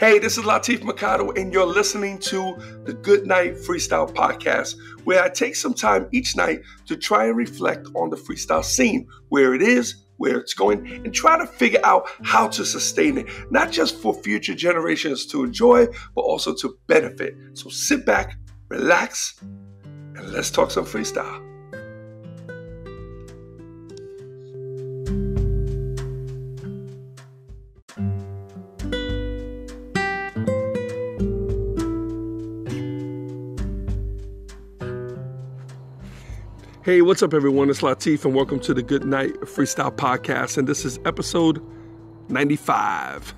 Hey, this is Latif Mercado, and you're listening to the Good Night Freestyle Podcast, where I take some time each night to try and reflect on the freestyle scene, where it is, where it's going, and try to figure out how to sustain it, not just for future generations to enjoy, but also to benefit. So sit back, relax, and let's talk some freestyle. Hey, what's up, everyone? It's Latif, and welcome to the Good Night Freestyle Podcast. And this is episode 95.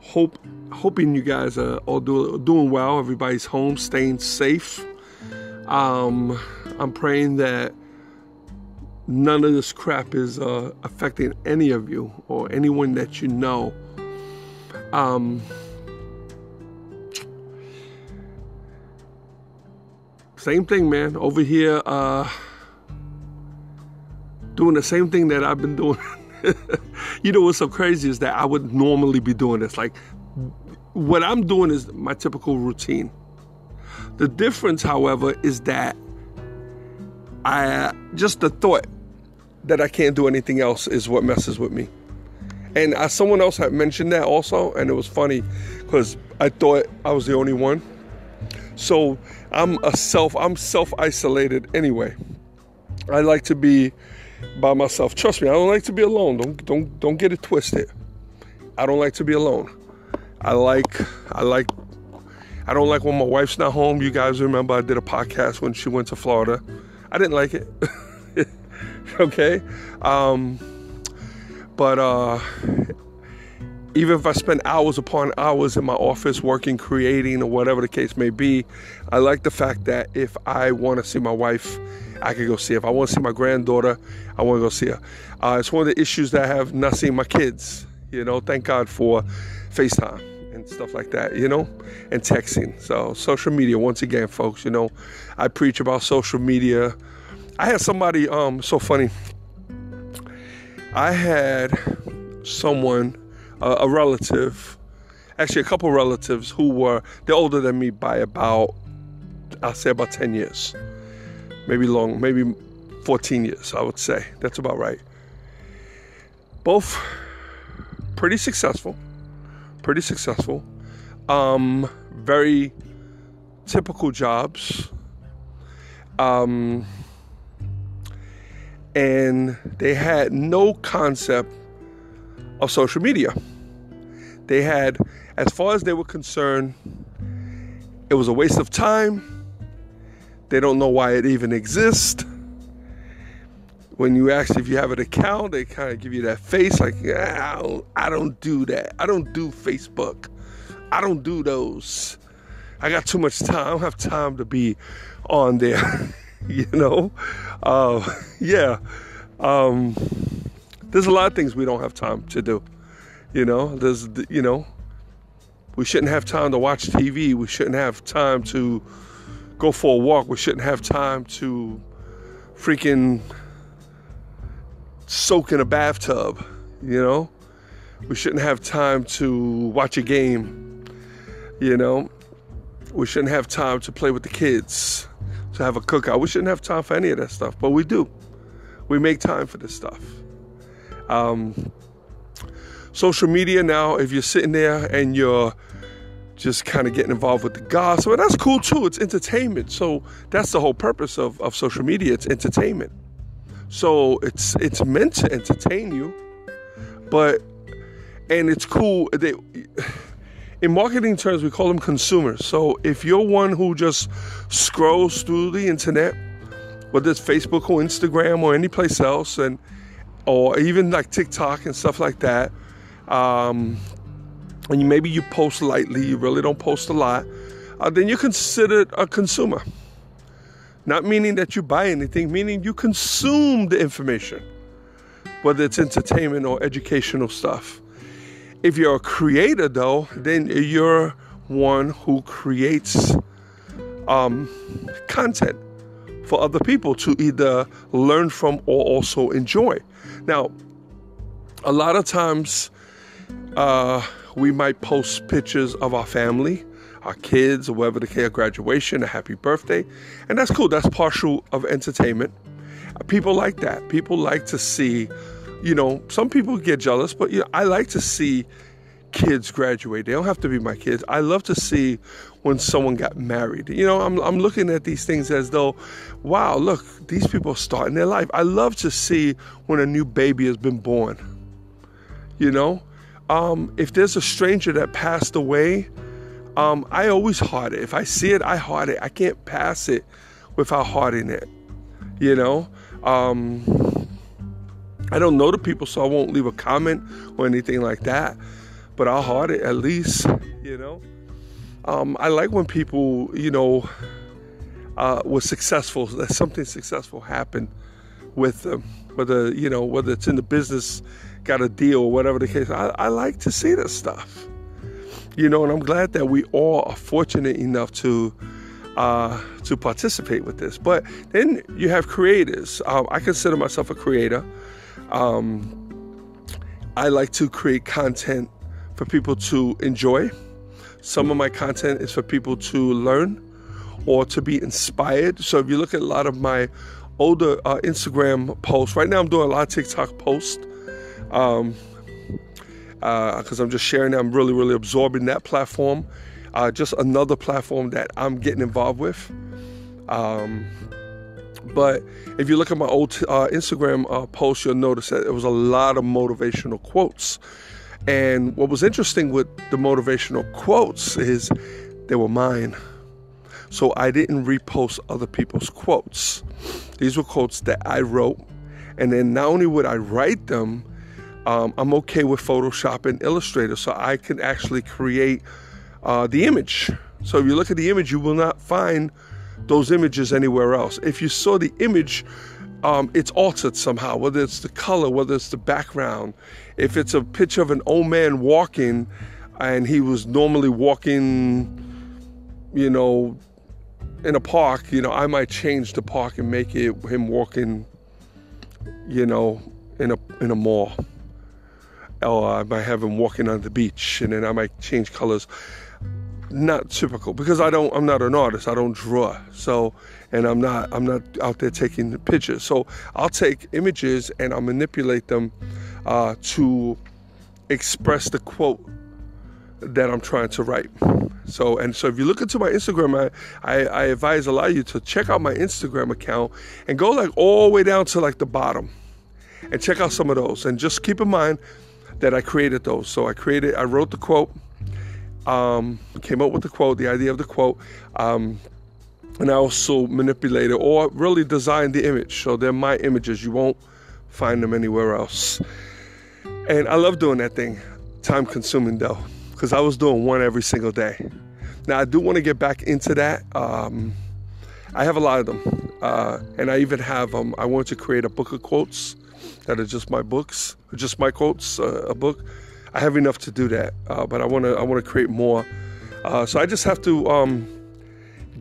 Hope, hoping you guys are all do, doing well. Everybody's home, staying safe. Um, I'm praying that none of this crap is uh, affecting any of you or anyone that you know. Um, same thing, man. Over here, uh, doing the same thing that I've been doing. you know what's so crazy is that I would normally be doing this. Like, what I'm doing is my typical routine. The difference, however, is that I just the thought that I can't do anything else is what messes with me. And uh, someone else had mentioned that also, and it was funny because I thought I was the only one. So I'm a self, I'm self isolated anyway. I like to be by myself. Trust me, I don't like to be alone. Don't don't don't get it twisted. I don't like to be alone. I like I like I don't like when my wife's not home. You guys remember I did a podcast when she went to Florida. I didn't like it. okay? Um, but uh, even if I spend hours upon hours in my office working, creating, or whatever the case may be, I like the fact that if I want to see my wife, I can go see. If I want to see my granddaughter, I want to go see her. Uh, it's one of the issues that I have not seeing my kids. You know, thank God for FaceTime and stuff like that, you know, and texting. So, social media, once again, folks, you know, I preach about social media. I had somebody, um, so funny. I had someone, uh, a relative, actually a couple relatives who were, they're older than me by about, I'll say about 10 years maybe long, maybe 14 years, I would say. That's about right. Both pretty successful, pretty successful. Um, very typical jobs. Um, and they had no concept of social media. They had, as far as they were concerned, it was a waste of time they don't know why it even exists. When you ask if you have an account, they kind of give you that face like, yeah, I, don't, I don't do that. I don't do Facebook. I don't do those. I got too much time. I don't have time to be on there. you know? Uh, yeah. Um, there's a lot of things we don't have time to do. You know, there's, you know, we shouldn't have time to watch TV. We shouldn't have time to go for a walk. We shouldn't have time to freaking soak in a bathtub, you know? We shouldn't have time to watch a game, you know? We shouldn't have time to play with the kids, to have a cookout. We shouldn't have time for any of that stuff, but we do. We make time for this stuff. Um, social media now, if you're sitting there and you're just kind of getting involved with the gossip. And that's cool too. It's entertainment. So that's the whole purpose of, of social media. It's entertainment. So it's it's meant to entertain you, but and it's cool. They, in marketing terms, we call them consumers. So if you're one who just scrolls through the internet, whether it's Facebook or Instagram or any place else, and or even like TikTok and stuff like that, um, and you, maybe you post lightly, you really don't post a lot, uh, then you're considered a consumer. Not meaning that you buy anything, meaning you consume the information, whether it's entertainment or educational stuff. If you're a creator, though, then you're one who creates um, content for other people to either learn from or also enjoy. Now, a lot of times, uh, we might post pictures of our family, our kids, or whatever the case, graduation, a happy birthday, and that's cool. That's partial of entertainment. People like that. People like to see, you know, some people get jealous, but you know, I like to see kids graduate. They don't have to be my kids. I love to see when someone got married. You know, I'm, I'm looking at these things as though, wow, look, these people are starting their life. I love to see when a new baby has been born. You know, um, if there's a stranger that passed away, um, I always heart it. If I see it, I heart it. I can't pass it without hearting it. You know, um, I don't know the people, so I won't leave a comment or anything like that. But I'll heart it at least. You know, um, I like when people, you know, uh, was successful. That something successful happened with them, whether you know whether it's in the business, got a deal or whatever the case. I, I like to see this stuff you know, and I'm glad that we all are fortunate enough to uh, to participate with this. But then you have creators. Um, I consider myself a creator. Um, I like to create content for people to enjoy. Some of my content is for people to learn or to be inspired. So if you look at a lot of my older uh, Instagram posts, right now I'm doing a lot of TikTok posts. Um, because uh, I'm just sharing. that. I'm really, really absorbing that platform. Uh, just another platform that I'm getting involved with. Um, but if you look at my old uh, Instagram uh, post, you'll notice that there was a lot of motivational quotes. And what was interesting with the motivational quotes is they were mine. So I didn't repost other people's quotes. These were quotes that I wrote. And then not only would I write them, um, I'm okay with Photoshop and Illustrator, so I can actually create uh, the image. So if you look at the image, you will not find those images anywhere else. If you saw the image, um, it's altered somehow, whether it's the color, whether it's the background. If it's a picture of an old man walking and he was normally walking, you know, in a park, you know, I might change the park and make it him walking, you know, in a in a mall or I might have him walking on the beach, and then I might change colors. Not typical because I don't. I'm not an artist. I don't draw. So, and I'm not. I'm not out there taking the pictures. So I'll take images and I'll manipulate them uh, to express the quote that I'm trying to write. So, and so if you look into my Instagram, I, I, I, advise a lot of you to check out my Instagram account and go like all the way down to like the bottom and check out some of those. And just keep in mind, that I created those. So I created, I wrote the quote, um, came up with the quote, the idea of the quote, um, and I also manipulated or really designed the image. So they're my images. You won't find them anywhere else. And I love doing that thing. Time consuming though, because I was doing one every single day. Now I do want to get back into that. Um, I have a lot of them, uh, and I even have um, I want to create a book of quotes that are just my books, just my quotes, uh, a book. I have enough to do that, uh, but I want to I want to create more. Uh, so I just have to um,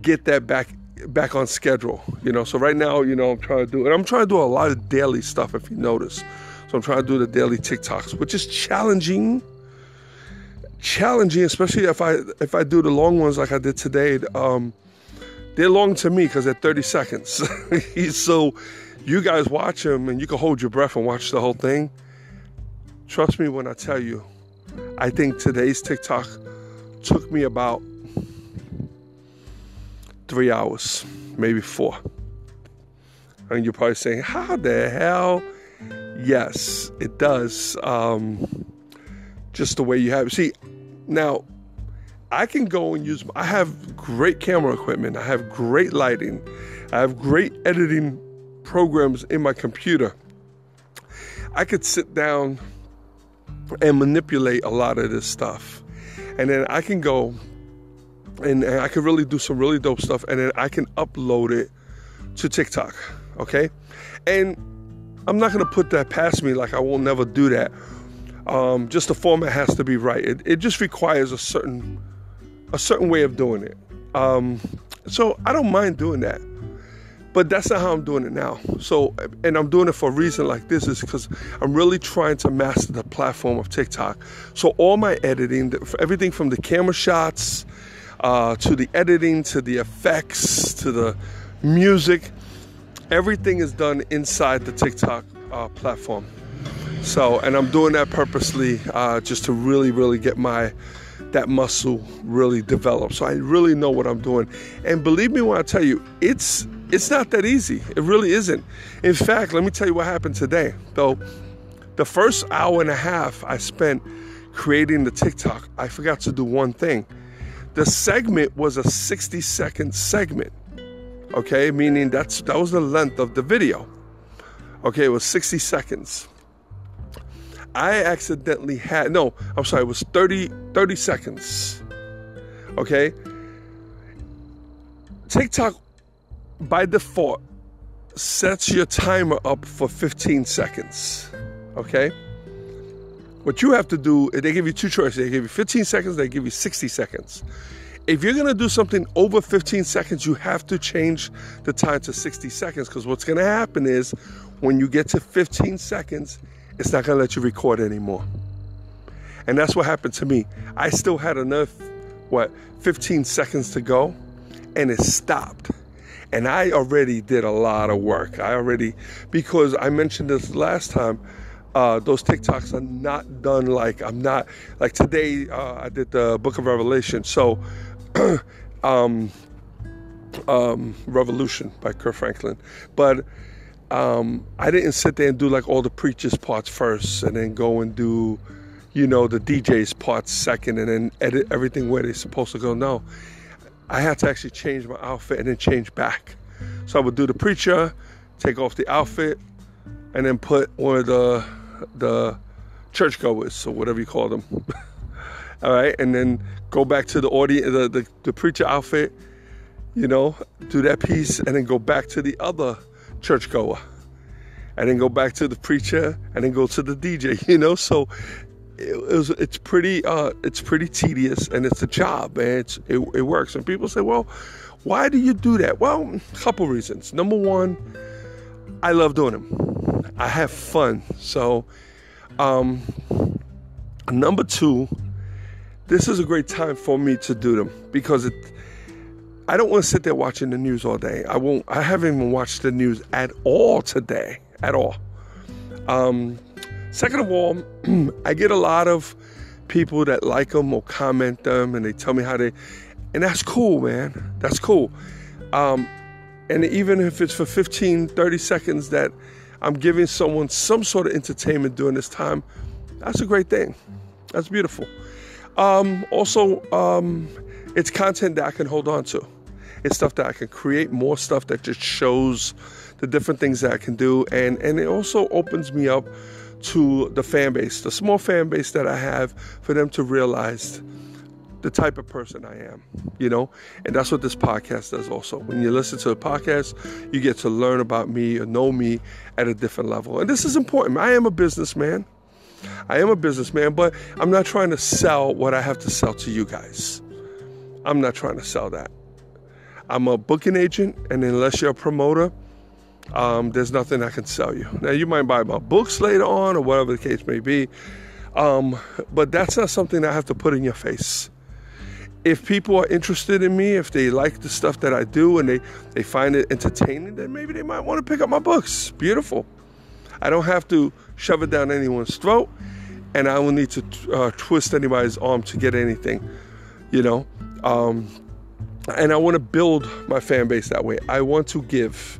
get that back back on schedule, you know. So right now, you know, I'm trying to do, and I'm trying to do a lot of daily stuff. If you notice, so I'm trying to do the daily TikToks, which is challenging. Challenging, especially if I if I do the long ones like I did today. Um, they're long to me because they're 30 seconds. so you guys watch them and you can hold your breath and watch the whole thing. Trust me when I tell you, I think today's TikTok took me about three hours, maybe four. And you're probably saying, How the hell? Yes, it does. Um, just the way you have it. See, now I can go and use, I have great camera equipment, I have great lighting, I have great editing programs in my computer, I could sit down and manipulate a lot of this stuff. And then I can go and, and I can really do some really dope stuff and then I can upload it to TikTok. Okay. And I'm not going to put that past me like I will never do that. Um, just the format has to be right. It, it just requires a certain a certain way of doing it. Um, so I don't mind doing that. But that's not how I'm doing it now. So, and I'm doing it for a reason like this is because I'm really trying to master the platform of TikTok. So all my editing, everything from the camera shots uh, to the editing to the effects to the music, everything is done inside the TikTok uh, platform. So, and I'm doing that purposely uh, just to really, really get my that muscle really developed. So I really know what I'm doing. And believe me when I tell you, it's it's not that easy. It really isn't. In fact, let me tell you what happened today. Though the first hour and a half I spent creating the TikTok, I forgot to do one thing. The segment was a 60 second segment. Okay, meaning that's that was the length of the video. Okay, it was 60 seconds. I accidentally had no, I'm sorry, it was 30 30 seconds. Okay? TikTok by default sets your timer up for 15 seconds. Okay? What you have to do, they give you two choices. They give you 15 seconds, they give you 60 seconds. If you're gonna do something over 15 seconds, you have to change the time to 60 seconds because what's gonna happen is when you get to 15 seconds, it's not gonna let you record anymore. And that's what happened to me. I still had enough, what, 15 seconds to go, and it stopped. And I already did a lot of work. I already, because I mentioned this last time, uh, those TikToks are not done like I'm not like today. Uh, I did the Book of Revelation, so um, um, Revolution by Kirk Franklin, but um, I didn't sit there and do like all the preachers parts first, and then go and do, you know, the DJ's parts second, and then edit everything where they're supposed to go. No, I had to actually change my outfit and then change back. So I would do the preacher, take off the outfit, and then put one of the the churchgoers or whatever you call them. All right, and then go back to the audience, the, the, the preacher outfit, you know, do that piece, and then go back to the other churchgoer, and then go back to the preacher, and then go to the DJ. You know, so it, was, it's pretty uh, it's pretty tedious and it's a job and it's, it, it works. And people say well why do you do that? Well a couple reasons. Number one i love doing them i have fun. So um, number two this is a great time for me to do them because it i don't want to sit there watching the news all day. I won't i haven't even watched the news at all today at all. Um, Second of all, I get a lot of people that like them or comment them and they tell me how they, and that's cool, man. That's cool. Um, and even if it's for 15, 30 seconds that I'm giving someone some sort of entertainment during this time, that's a great thing. That's beautiful. Um, also, um, it's content that I can hold on to. It's stuff that I can create, more stuff that just shows the different things that I can do. And, and it also opens me up to the fan base, the small fan base that I have, for them to realize the type of person I am, you know? And that's what this podcast does also. When you listen to the podcast, you get to learn about me or know me at a different level. And this is important. I am a businessman. I am a businessman, but I'm not trying to sell what I have to sell to you guys. I'm not trying to sell that. I'm a booking agent, and unless you're a promoter, um, there's nothing I can sell you. Now, you might buy my books later on or whatever the case may be, um, but that's not something I have to put in your face. If people are interested in me, if they like the stuff that I do and they, they find it entertaining, then maybe they might want to pick up my books. Beautiful. I don't have to shove it down anyone's throat, and I don't need to uh, twist anybody's arm to get anything, you know. Um, and I want to build my fan base that way. I want to give.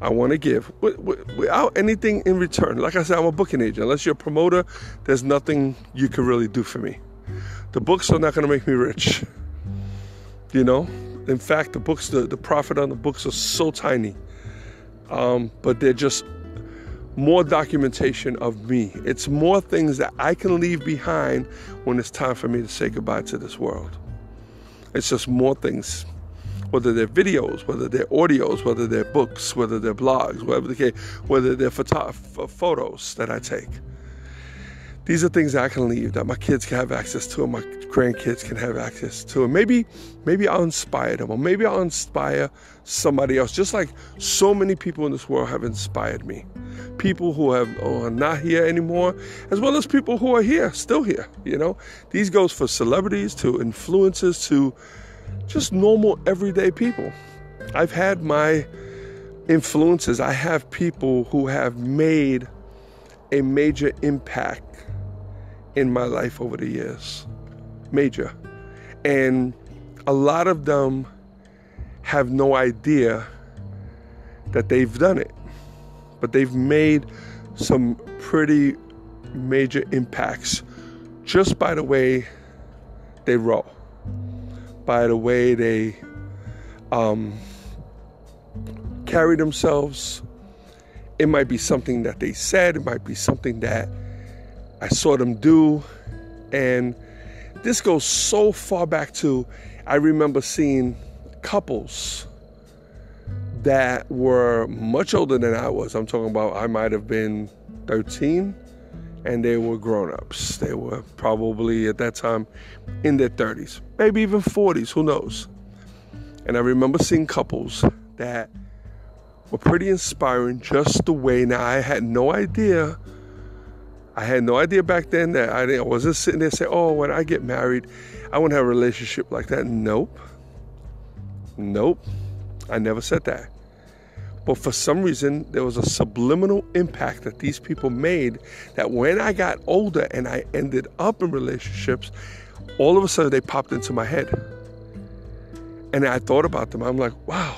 I want to give without anything in return. Like I said, I'm a booking agent. Unless you're a promoter, there's nothing you can really do for me. The books are not going to make me rich. You know, in fact, the books, the, the profit on the books are so tiny, um, but they're just more documentation of me. It's more things that I can leave behind when it's time for me to say goodbye to this world. It's just more things whether they're videos, whether they're audios, whether they're books, whether they're blogs, whatever the case, whether they're photo- photos that I take. these are things I can leave that my kids can have access to and my grandkids can have access to. And maybe, maybe I'll inspire them or maybe I'll inspire somebody else. Just like so many people in this world have inspired me. People who have are not here anymore, as well as people who are here, still here. You know, these goes for celebrities to influencers to just normal everyday people. I've had my influences. I have people who have made a major impact in my life over the years. Major. And a lot of them have no idea that they've done it. But they've made some pretty major impacts just by the way they roll, by the way they um, carry themselves. It might be something that they said, it might be something that I saw them do. And this goes so far back to I remember seeing couples that were much older than I was. I'm talking about I might have been 13 and they were grown ups. They were probably at that time in their 30s, maybe even 40s, who knows. And I remember seeing couples that were pretty inspiring just the way. Now, I had no idea I had no idea back then that I, I wasn't sitting there saying, oh, when I get married, I want to have a relationship like that. Nope. Nope. I never said that. But for some reason, there was a subliminal impact that these people made that when I got older and I ended up in relationships, all of a sudden they popped into my head. And I thought about them. I'm like, wow.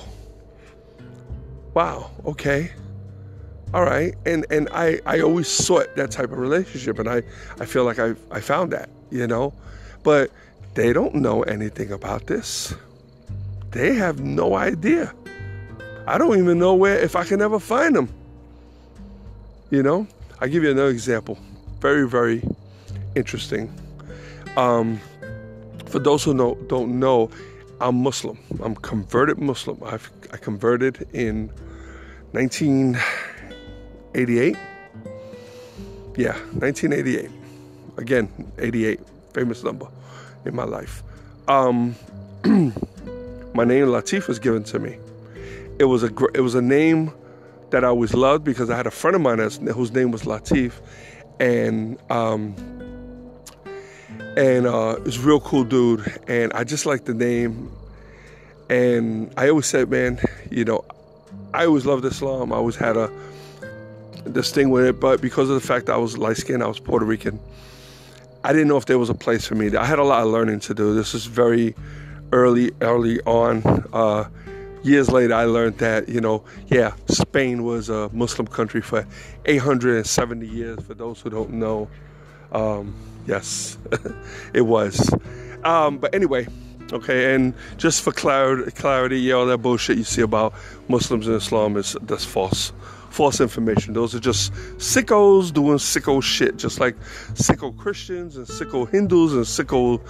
Wow, okay all right and and i i always sought that type of relationship and i i feel like i i found that you know but they don't know anything about this they have no idea i don't even know where if i can ever find them you know i give you another example very very interesting um for those who know, don't know i'm muslim i'm converted muslim i've i converted in 1988. Yeah, 1988. Again, 88, famous number in my life. Um, my name Latif was given to me. It was a it was a name that I always loved because I had a friend of mine whose name was Latif, and um, and uh, it was a real cool dude. And I just liked the name. And I always said, man, you know, I always loved Islam. I always had a this thing with it, but because of the fact that I was light skinned, I was Puerto Rican, I didn't know if there was a place for me. I had a lot of learning to do. This is very early, early on. Uh, years later, I learned that, you know, yeah, Spain was a Muslim country for 870 years. For those who don't know, um, yes, it was. Um, but anyway, okay, and just for clarity, clarity, yeah, all that bullshit you see about Muslims and Islam is that's false false information. Those are just sickos doing sicko shit, just like sicko Christians and sicko Hindus and sicko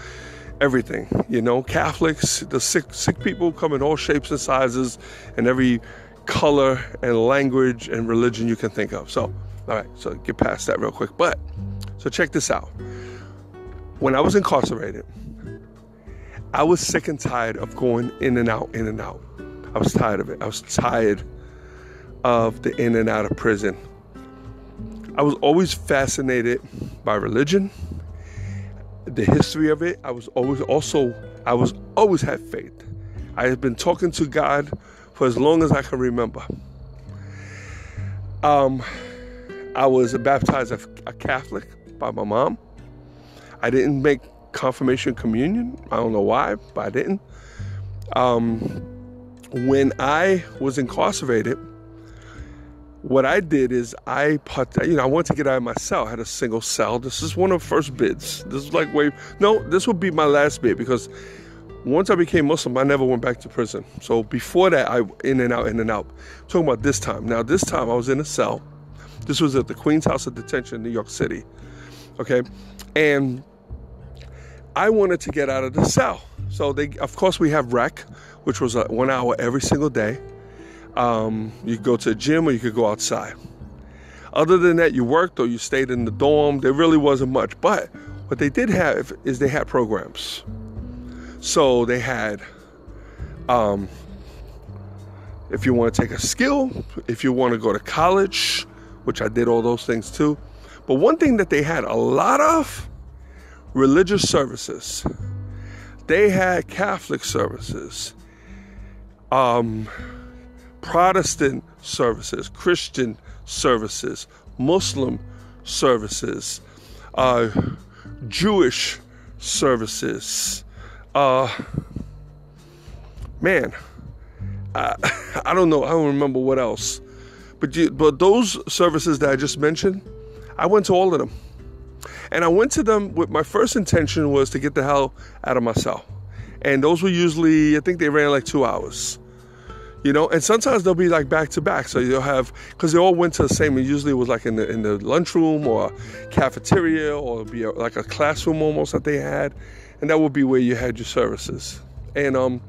everything. You know, Catholics, the sick sick people come in all shapes and sizes and every color and language and religion you can think of. So, all right, so get past that real quick. But so check this out. When I was incarcerated, I was sick and tired of going in and out, in and out. I was tired of it. I was tired of the in and out of prison. I was always fascinated by religion, the history of it. I was always also I was always had faith. I have been talking to God for as long as I can remember. Um, I was baptized as a Catholic by my mom. I didn't make confirmation communion. I don't know why, but I didn't. Um, when I was incarcerated, what I did is I put, you know, I wanted to get out of my cell. I had a single cell. This is one of the first bids. This is like way, no, this would be my last bid because once I became Muslim, I never went back to prison. So before that, I in and out, in and out. I'm talking about this time. Now, this time I was in a cell. This was at the Queen's House of Detention in New York City. Okay. And I wanted to get out of the cell. So they, of course, we have rec, which was uh, one hour every single day. Um, you could go to a gym or you could go outside. Other than that, you worked or you stayed in the dorm. There really wasn't much. But what they did have is they had programs. So they had, um, if you want to take a skill, if you want to go to college, which I did all those things too. But one thing that they had a lot of religious services. They had Catholic services, um, Protestant services, Christian services, Muslim services, uh, Jewish services. Uh, man, I, I don't know. I don't remember what else. But you, but those services that I just mentioned, I went to all of them. And I went to them with my first intention was to get the hell out of my cell. And those were usually, I think they ran like two hours. You know, and sometimes they'll be like back to back. So you'll have, because they all went to the same, and usually it was like in the, in the lunchroom or cafeteria or be a, like a classroom almost that they had. And that would be where you had your services. And, um,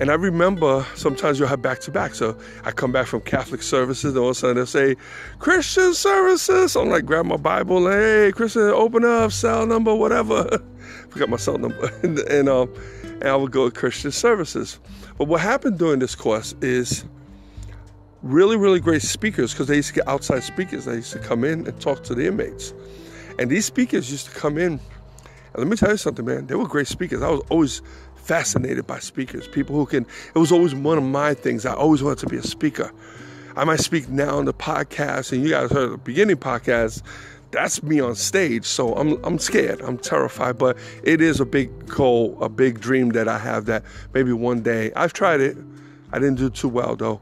and I remember sometimes you'll have back to back. So I come back from Catholic services, and all of a sudden they'll say, Christian services. I'm like, grab my Bible, hey, Christian, open up, cell number, whatever. Forgot my cell number. and, and, um, and I would go to Christian services. But what happened during this course is really, really great speakers, because they used to get outside speakers. They used to come in and talk to the inmates. And these speakers used to come in. And let me tell you something, man. They were great speakers. I was always fascinated by speakers, people who can. It was always one of my things. I always wanted to be a speaker. I might speak now on the podcast, and you guys heard the beginning podcast. That's me on stage, so I'm I'm scared. I'm terrified, but it is a big goal, a big dream that I have. That maybe one day I've tried it. I didn't do too well though.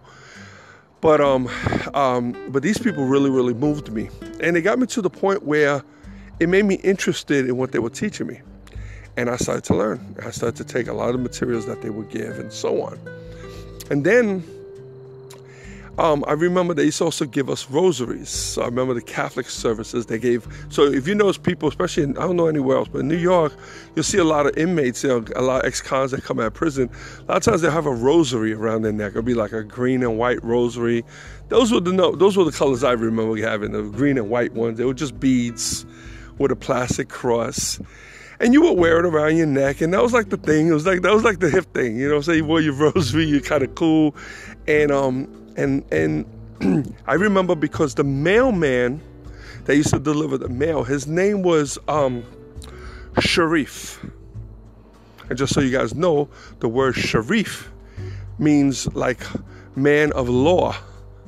But um, um, but these people really, really moved me, and it got me to the point where it made me interested in what they were teaching me. And I started to learn. I started to take a lot of materials that they would give and so on. And then um, I remember they used to also give us rosaries. So I remember the Catholic services they gave. So if you notice people, especially in, I don't know anywhere else, but in New York, you'll see a lot of inmates, you know, a lot of ex-cons that come out of prison. A lot of times they'll have a rosary around their neck. It'll be like a green and white rosary. Those were the no, those were the colors I remember having, the green and white ones. They were just beads with a plastic cross and you would wear it around your neck, and that was like the thing. It was like that was like the hip thing, you know. Say so you wore your rosary, you're kind of cool, and um and and I remember because the mailman that used to deliver the mail, his name was um Sharif. And just so you guys know, the word Sharif means like man of law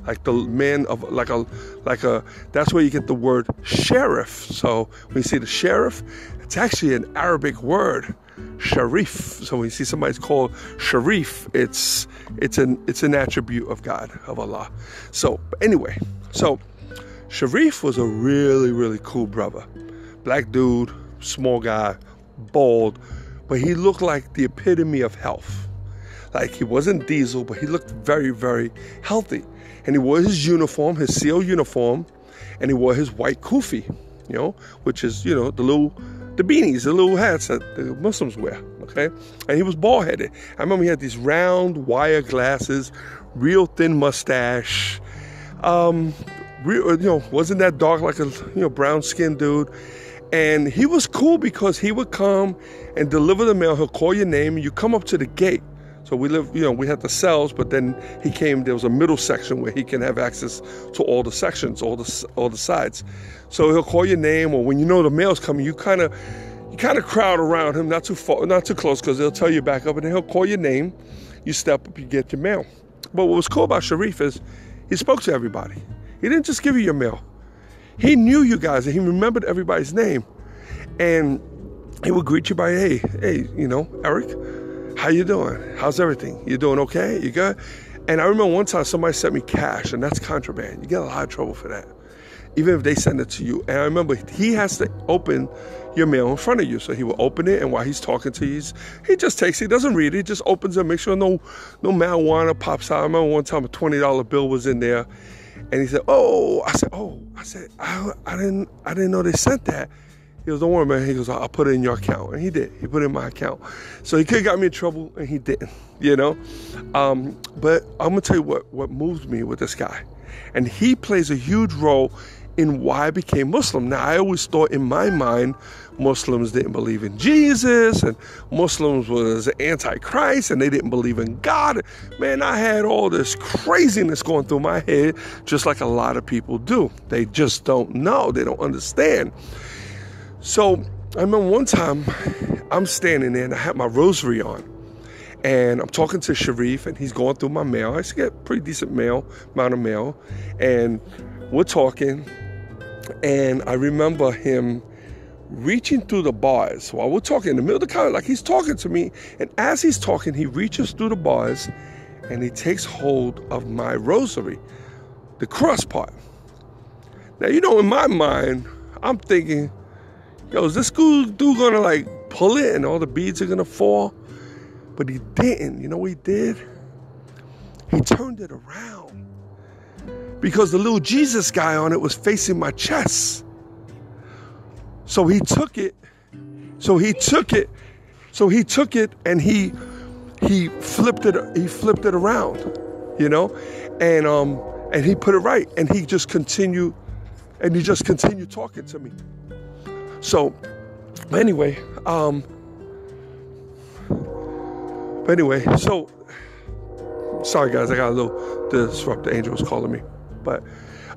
like the man of like a like a that's where you get the word sheriff so when you see the sheriff it's actually an arabic word sharif. So when you see somebody's called sharif it's it's an it's an attribute of god of allah. So anyway so sharif was a really really cool brother. Black dude small guy bald but he looked like the epitome of health. Like he wasn't diesel but he looked very very healthy. And he wore his uniform, his SEAL uniform, and he wore his white kufi, you know, which is, you know, the little, the beanies, the little hats that the Muslims wear, okay? And he was bald headed. I remember he had these round wire glasses, real thin mustache. Um, real, you know, wasn't that dark like a, you know, brown skinned dude. And he was cool because he would come and deliver the mail. He'll call your name, and you come up to the gate so we live, you know, we had the cells, but then he came. There was a middle section where he can have access to all the sections, all the all the sides. So he'll call your name, or when you know the mail's coming, you kind of you kind of crowd around him, not too far, not too close, because he'll tell you back up, and then he'll call your name. You step up, you get your mail. But what was cool about Sharif is he spoke to everybody. He didn't just give you your mail. He knew you guys, and he remembered everybody's name, and he would greet you by, "Hey, hey, you know, Eric." How you doing? How's everything? You doing okay? You good? And I remember one time somebody sent me cash, and that's contraband. You get a lot of trouble for that, even if they send it to you. And I remember he has to open your mail in front of you, so he will open it, and while he's talking to you, he just takes it. He doesn't read it. He just opens it, make sure no no marijuana pops out. I remember one time a twenty dollar bill was in there, and he said, "Oh," I said, "Oh," I said, I, I didn't I didn't know they sent that." He goes, don't worry, man. He goes, I'll put it in your account. And he did. He put it in my account. So he could have got me in trouble, and he didn't, you know? Um, but I'm going to tell you what, what moved me with this guy. And he plays a huge role in why I became Muslim. Now, I always thought in my mind, Muslims didn't believe in Jesus, and Muslims was antichrist, and they didn't believe in God. Man, I had all this craziness going through my head, just like a lot of people do. They just don't know, they don't understand. So I remember one time I'm standing there and I had my rosary on. And I'm talking to Sharif and he's going through my mail. I used to get pretty decent mail, amount of mail. And we're talking. And I remember him reaching through the bars while we're talking in the middle of the car, like he's talking to me. And as he's talking, he reaches through the bars and he takes hold of my rosary, the cross part. Now, you know, in my mind, I'm thinking, yo, is this school dude gonna like pull it and all the beads are gonna fall? But he didn't. You know what he did? He turned it around because the little Jesus guy on it was facing my chest. So he took it. So he took it. So he took it and he he flipped it he flipped it around, you know? And um and he put it right and he just continued and he just continued talking to me. So, anyway, um, but anyway, so sorry guys, I got a little disrupted. Angel was calling me, but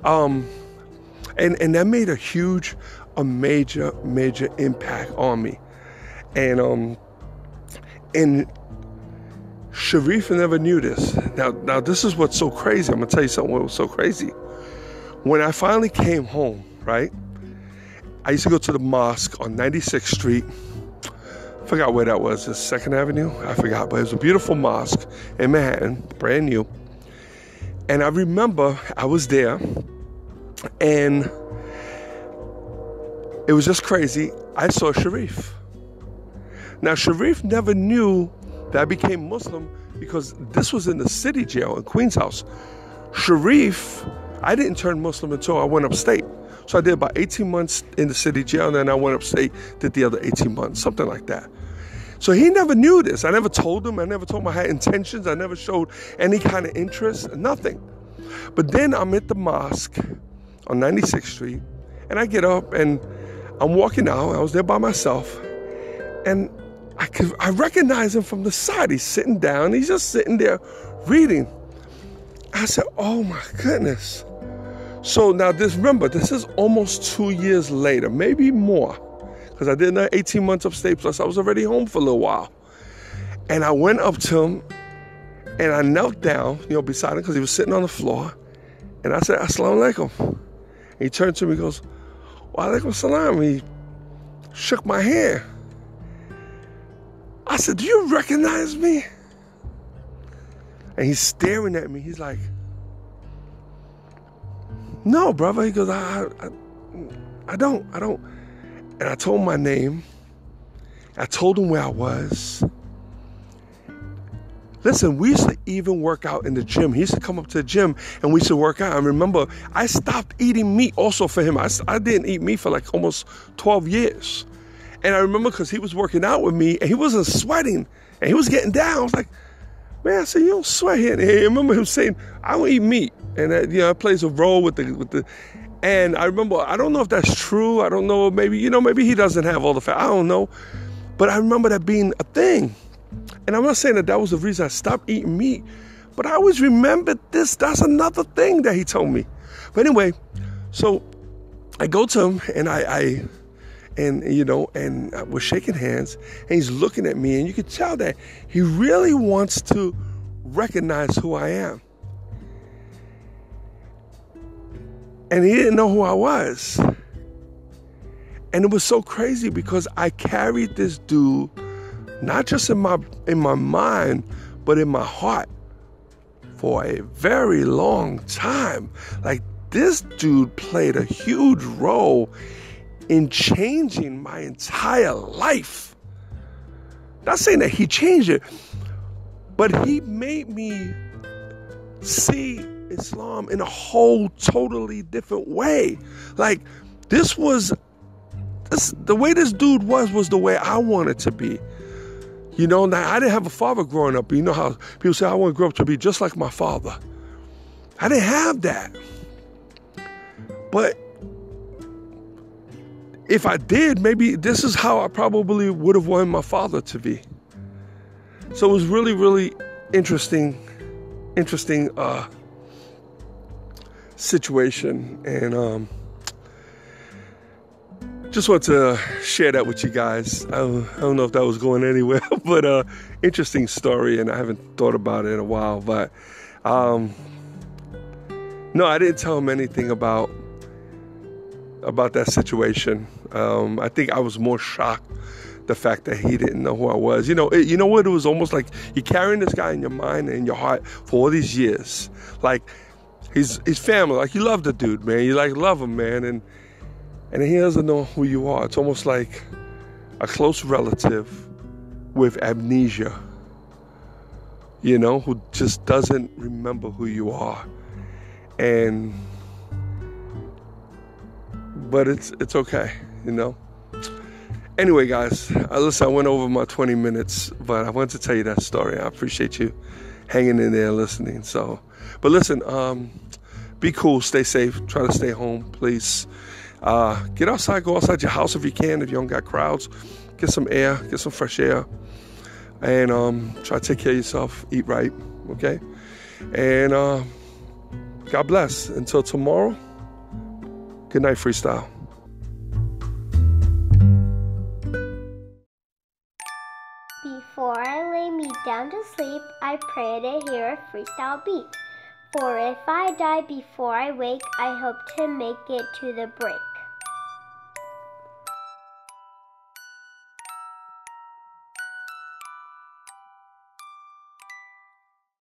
um, and and that made a huge, a major, major impact on me, and um, and Sharif never knew this. Now, now this is what's so crazy. I'm gonna tell you something. What was so crazy? When I finally came home, right? I used to go to the mosque on 96th Street. I forgot where that was, the Second Avenue? I forgot, but it was a beautiful mosque in Manhattan, brand new. And I remember I was there and it was just crazy. I saw Sharif. Now, Sharif never knew that I became Muslim because this was in the city jail in Queens House. Sharif, I didn't turn Muslim until I went upstate. So I did about 18 months in the city jail, and then I went upstate, did the other 18 months, something like that. So he never knew this. I never told him. I never told him I had intentions. I never showed any kind of interest, nothing. But then I'm at the mosque on 96th Street, and I get up and I'm walking out. I was there by myself, and I could, I recognize him from the side. He's sitting down. He's just sitting there reading. I said, "Oh my goodness." So now this remember, this is almost two years later, maybe more. Because I did 18 months upstate, plus I was already home for a little while. And I went up to him and I knelt down, you know, beside him because he was sitting on the floor. And I said, Assalamu alaikum. And he turned to me and goes, Wa alaikum salam. He shook my hand. I said, Do you recognize me? And he's staring at me. He's like, no, brother. He goes, I, I, I don't, I don't. And I told him my name. I told him where I was. Listen, we used to even work out in the gym. He used to come up to the gym and we used to work out. I remember I stopped eating meat also for him. I, I didn't eat meat for like almost 12 years. And I remember because he was working out with me and he wasn't sweating and he was getting down. I was like, man, I said, you don't sweat here. And I remember him saying, I don't eat meat and that you know it plays a role with the with the and I remember I don't know if that's true I don't know maybe you know maybe he doesn't have all the fat I don't know but I remember that being a thing. And I'm not saying that that was the reason I stopped eating meat but I always remembered this that's another thing that he told me. But anyway so I go to him and I, I and you know and we're shaking hands and he's looking at me and you can tell that he really wants to recognize who I am and he didn't know who I was. And it was so crazy because I carried this dude not just in my in my mind, but in my heart for a very long time. Like this dude played a huge role in changing my entire life. Not saying that he changed it, but he made me see Islam in a whole totally different way. Like, this was the way this dude was was the way I wanted to be. You know, now I didn't have a father growing up. You know how people say I want to grow up to be just like my father. I didn't have that. But if I did, maybe this is how I probably would have wanted my father to be. So it was really, really interesting, interesting uh, situation, and um, just want to share that with you guys. I, I don't know if that was going anywhere, but uh, interesting story, and I haven't thought about it in a while. But um, no, I didn't tell him anything about about that situation. Um, I think I was more shocked the fact that he didn't know who I was. You know, it, you know what? It was almost like you're carrying this guy in your mind and in your heart for all these years. Like he's his family. Like you love the dude, man. You like love him, man, and and he doesn't know who you are. It's almost like a close relative with amnesia. You know, who just doesn't remember who you are, and but it's it's okay, you know. Anyway, guys, uh, listen, I went over my 20 minutes, but I wanted to tell you that story. I appreciate you hanging in there listening. So, but listen, um, be cool, stay safe, try to stay home, please. Uh, get outside, go outside your house if you can, if you don't got crowds. Get some air, get some fresh air, and um, try to take care of yourself, eat right, okay? And uh, God bless. Until tomorrow, good night, freestyle. To sleep, I pray to hear a freestyle beat. For if I die before I wake, I hope to make it to the break.